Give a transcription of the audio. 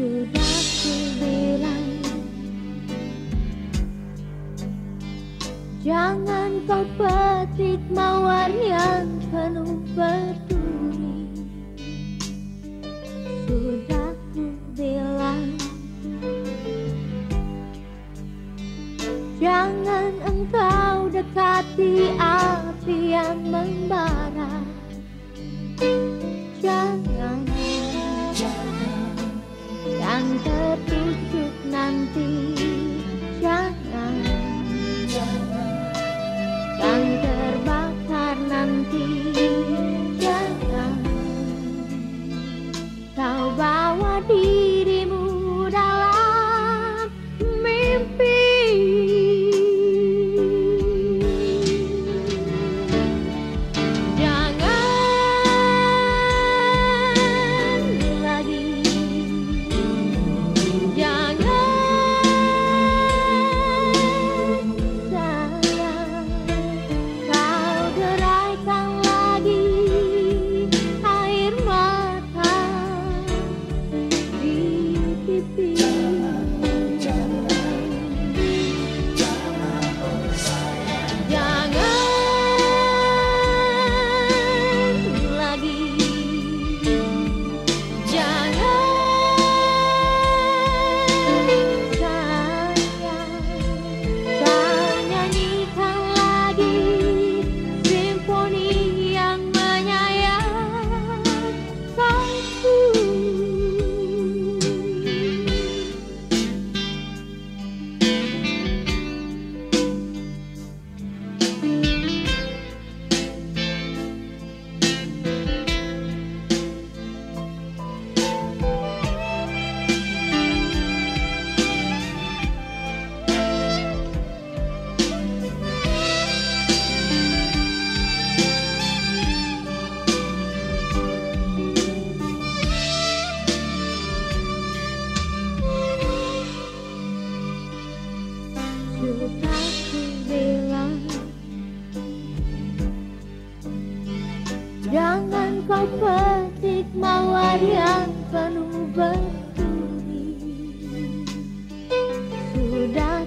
Sudah ku bilang Jangan kau petik mawar yang penuh berduri. Sudah ku bilang Jangan engkau dekati api yang membara 你。Jangan kau petik mawar yang penuh berduri. Sudah